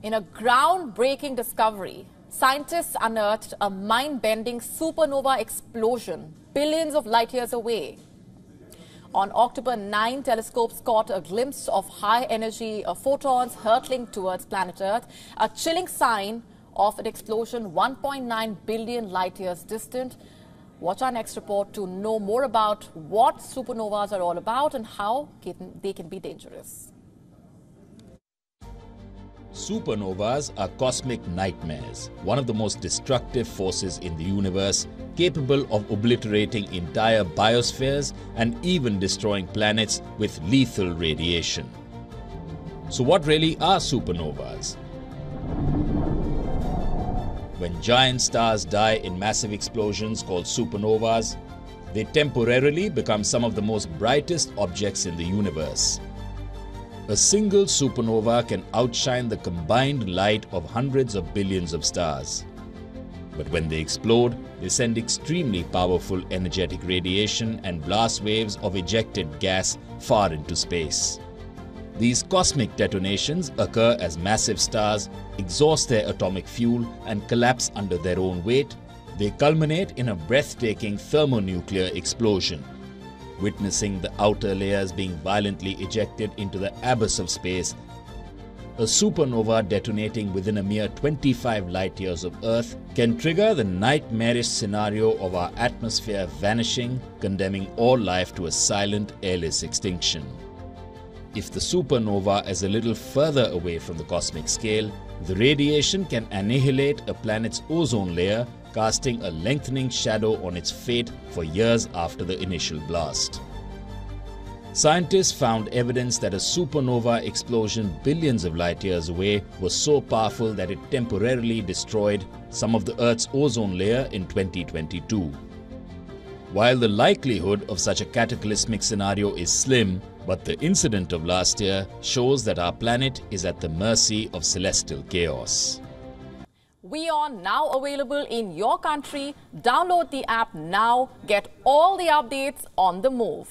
In a groundbreaking discovery, scientists unearthed a mind bending supernova explosion billions of light years away. On October 9, telescopes caught a glimpse of high energy uh, photons hurtling towards planet Earth, a chilling sign of an explosion 1.9 billion light years distant. Watch our next report to know more about what supernovas are all about and how they can be dangerous. Supernovas are cosmic nightmares, one of the most destructive forces in the universe, capable of obliterating entire biospheres and even destroying planets with lethal radiation. So, what really are supernovas? When giant stars die in massive explosions called supernovas, they temporarily become some of the most brightest objects in the universe. A single supernova can outshine the combined light of hundreds of billions of stars. But when they explode, they send extremely powerful energetic radiation and blast waves of ejected gas far into space. These cosmic detonations occur as massive stars exhaust their atomic fuel and collapse under their own weight. They culminate in a breathtaking thermonuclear explosion witnessing the outer layers being violently ejected into the abyss of space. A supernova detonating within a mere 25 light years of Earth can trigger the nightmarish scenario of our atmosphere vanishing, condemning all life to a silent, airless extinction. If the supernova is a little further away from the cosmic scale, the radiation can annihilate a planet's ozone layer casting a lengthening shadow on its fate for years after the initial blast. Scientists found evidence that a supernova explosion billions of light years away was so powerful that it temporarily destroyed some of the Earth's ozone layer in 2022. While the likelihood of such a cataclysmic scenario is slim, but the incident of last year shows that our planet is at the mercy of celestial chaos. We are now available in your country. Download the app now. Get all the updates on the move.